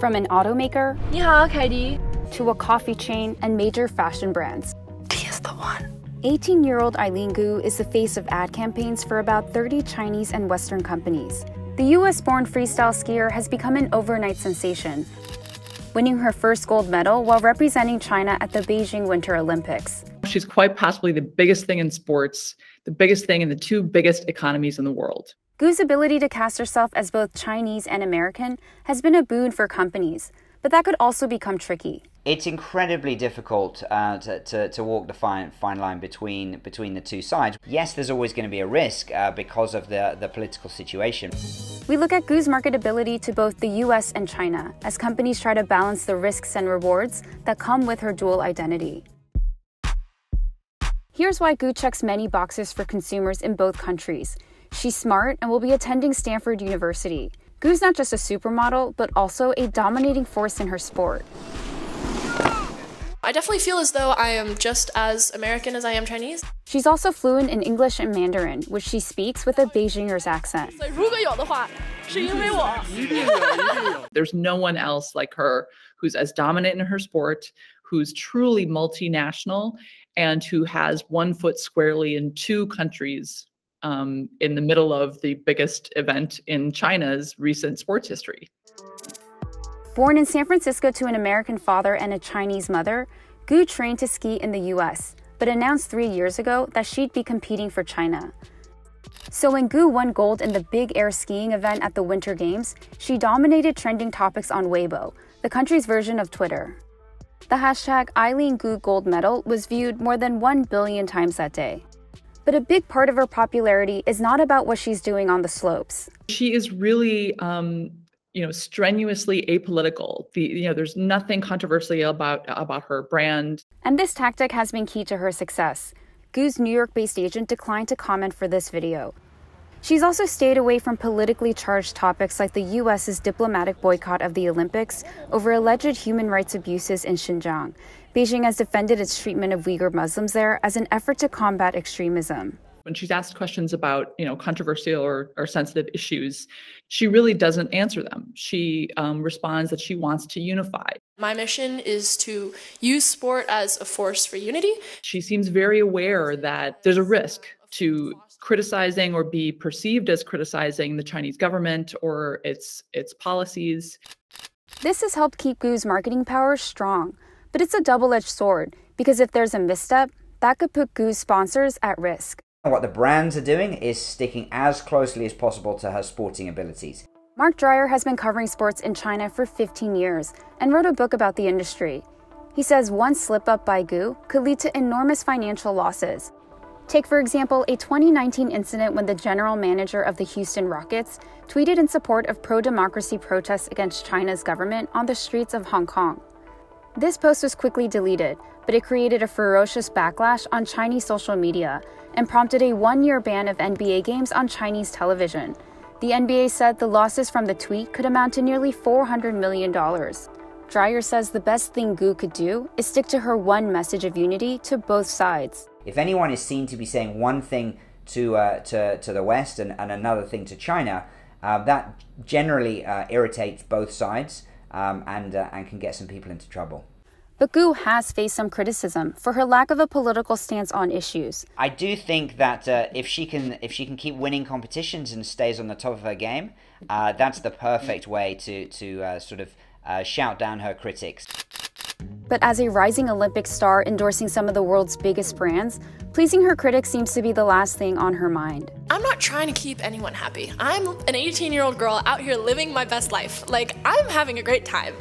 From an automaker 你好, to a coffee chain and major fashion brands. He is the one. 18 year old Eileen Gu is the face of ad campaigns for about 30 Chinese and Western companies. The US born freestyle skier has become an overnight sensation, winning her first gold medal while representing China at the Beijing Winter Olympics. She's quite possibly the biggest thing in sports, the biggest thing in the two biggest economies in the world. Gu's ability to cast herself as both Chinese and American has been a boon for companies, but that could also become tricky. It's incredibly difficult uh, to, to, to walk the fine, fine line between between the two sides. Yes, there's always going to be a risk uh, because of the, the political situation. We look at Gu's marketability to both the US and China as companies try to balance the risks and rewards that come with her dual identity. Here's why Gu checks many boxes for consumers in both countries. She's smart and will be attending Stanford University. Gu's not just a supermodel, but also a dominating force in her sport. I definitely feel as though I am just as American as I am Chinese. She's also fluent in English and Mandarin, which she speaks with a Beijinger's accent. There's no one else like her who's as dominant in her sport, who's truly multinational, and who has one foot squarely in two countries um, in the middle of the biggest event in China's recent sports history. Born in San Francisco to an American father and a Chinese mother, Gu trained to ski in the US, but announced three years ago that she'd be competing for China. So when Gu won gold in the big air skiing event at the Winter Games, she dominated trending topics on Weibo, the country's version of Twitter. The hashtag Eileen Gu Gold Medal was viewed more than 1 billion times that day. But a big part of her popularity is not about what she's doing on the slopes. She is really um, you know strenuously apolitical the you know there's nothing controversial about about her brand And this tactic has been key to her success. Gu's New York based agent declined to comment for this video. She's also stayed away from politically charged topics like the US's diplomatic boycott of the Olympics over alleged human rights abuses in Xinjiang. Beijing has defended its treatment of Uyghur Muslims there as an effort to combat extremism. when she's asked questions about you know controversial or, or sensitive issues she really doesn't answer them she um, responds that she wants to unify My mission is to use sport as a force for unity. she seems very aware that there's a risk to criticizing or be perceived as criticizing the chinese government or its its policies This has helped keep Gu's marketing power strong, but it's a double edged sword because if there's a misstep, that could put Gu's sponsors at risk. What the brands are doing is sticking as closely as possible to her sporting abilities. Mark Dreyer has been covering sports in China for 15 years and wrote a book about the industry. He says one slip up by Gu could lead to enormous financial losses. Take, for example, a 2019 incident when the general manager of the Houston Rockets tweeted in support of pro democracy protests against China's government on the streets of Hong Kong. This post was quickly deleted, but it created a ferocious backlash on Chinese social media and prompted a one year ban of NBA games on Chinese television. The NBA said the losses from the tweet could amount to nearly $400 million. Dreyer says the best thing Gu could do is stick to her one message of unity to both sides. If anyone is seen to be saying one thing to uh, to, to the West and, and another thing to China, uh, that generally uh, irritates both sides um, and uh, and can get some people into trouble. But Gu has faced some criticism for her lack of a political stance on issues. I do think that uh, if she can if she can keep winning competitions and stays on the top of her game, uh, that's the perfect way to to uh, sort of uh, shout down her critics. But as a rising Olympic star endorsing some of the world's biggest brands, pleasing her critics seems to be the last thing on her mind. I'm not trying to keep anyone happy. I'm an 18 year old girl out here living my best life. Like, I'm having a great time.